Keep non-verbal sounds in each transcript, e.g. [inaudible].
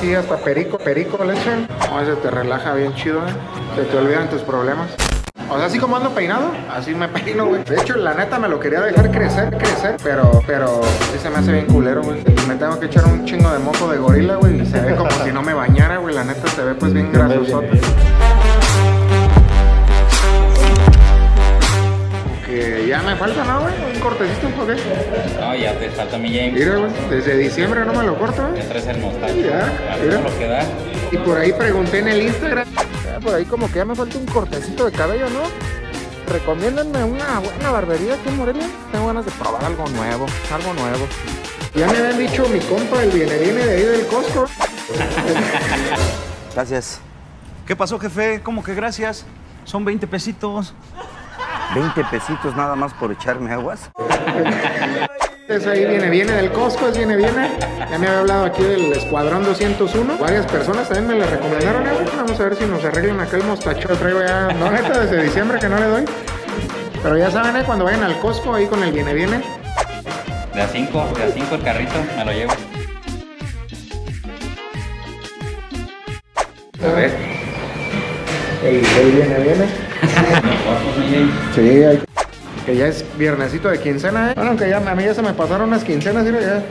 aquí hasta perico, perico le echan. No, ese te relaja bien chido, ¿eh? Se te olvidan tus problemas. O sea, así como ando peinado, así me [laughs] peino, güey. De hecho, la neta me lo quería dejar crecer, crecer, pero, pero sí se me hace bien culero, güey. Me tengo que echar un chingo de moco de gorila, güey, y se ve como si no me bañara, güey. La neta se ve pues bien grasosote. Ya me falta, ¿no, güey? Un cortecito, ¿o qué? No, ya te falta mi James. Mira, güey, desde diciembre no me lo corto, güey. Ya traes el mostacho. Ya, A ver mira. lo que da. Y por ahí pregunté en el Instagram. Ya, por ahí como que ya me falta un cortecito de cabello, ¿no? Recomiéndenme una buena barbería aquí en Morelia. Tengo ganas de probar algo nuevo, algo nuevo. Ya me habían dicho mi compa, el viene viene de ahí del Costco. [laughs] Gracias. ¿Qué pasó, jefe? ¿Cómo que gracias? Son 20 pesitos. 20 pesitos nada más por echarme aguas. Es ahí viene viene del Costco, es viene viene. Ya me había hablado aquí del Escuadrón 201. Varias personas también me le recomendaron. eh, Vamos a ver si nos arreglan acá el mostacho. Lo traigo ya, no neta, desde diciembre que no le doy. Pero ya saben, eh, cuando vayan al Costco ahí con el viene viene. De a 5, de a 5 el carrito, me lo llevo. A ver. El, el viene viene. Sí, hay- que ya es viernesito de quincena, ¿eh? Bueno, que ya a mí ya se me pasaron unas quincenas, ¿sí? ya.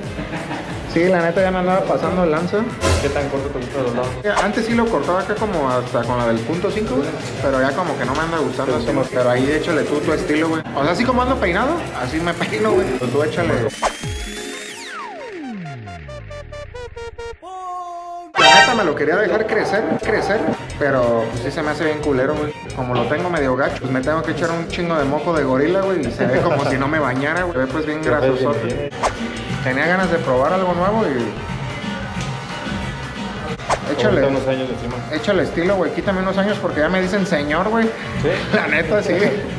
Sí, la neta ya me andaba pasando el lanza. ¿Qué tan corto te gusta los lados? Eh, Antes sí lo cortaba acá como hasta con la del punto 5, güey, pero ya como que no me anda gustando así. Pero ahí échale tú tu estilo, güey. O sea, así como ando peinado, así me [laughs] peino, güey. Pues tú échale. Neta me lo quería dejar crecer, crecer, pero pues sí se me hace bien culero, güey. Como lo tengo medio gacho, pues me tengo que echar un chingo de moco de gorila, güey, y se ve como si no me bañara, güey. Se ve pues bien grasosote. Tenía ganas de probar algo nuevo y... Échale. unos años encima. Échale estilo, güey. Quítame unos años porque ya me dicen señor, güey. ¿Sí? La neta, sí. [laughs]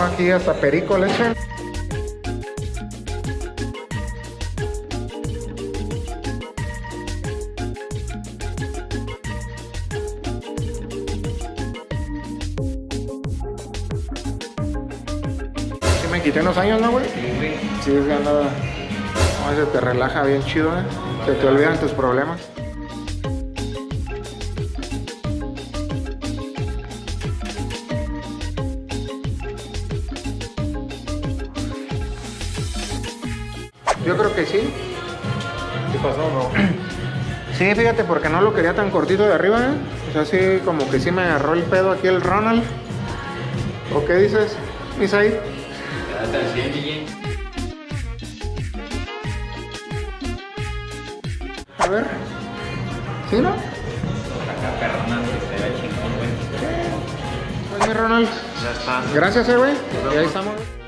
Aquí hasta perico le echan. Me quité unos años, ¿no, güey? Sí, es. No, ese te relaja bien chido, ¿eh? Se te olvidan tus problemas. Yo creo que sí. ¿Qué pasó no? [clears throat] Sí, fíjate, porque no lo quería tan cortito de arriba, ¿eh? O sea, sí, como que sí me agarró el pedo aquí el Ronald. ¿O qué dices, Isaí? Quédate al 100, mi James. A ver. ¿Sí, no? Acá perrona, que se ve chingón, güey. Pues Ronald. Ya está. Gracias, eh, güey. Y ahí estamos.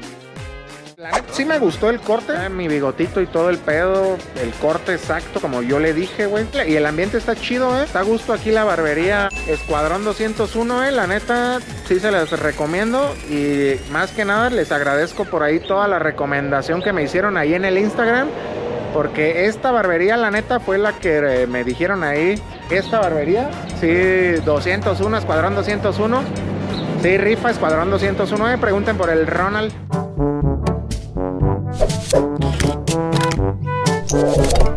La neta, sí me gustó el corte, eh, mi bigotito y todo el pedo, el corte exacto, como yo le dije, güey. Y el ambiente está chido, eh. Está a gusto aquí la barbería Escuadrón 201, eh. La neta, sí se les recomiendo. Y más que nada, les agradezco por ahí toda la recomendación que me hicieron ahí en el Instagram. Porque esta barbería, la neta, fue la que eh, me dijeron ahí. Esta barbería, sí, 201, Escuadrón 201. Sí, rifa Escuadrón 201. eh. Pregunten por el Ronald. Thank you.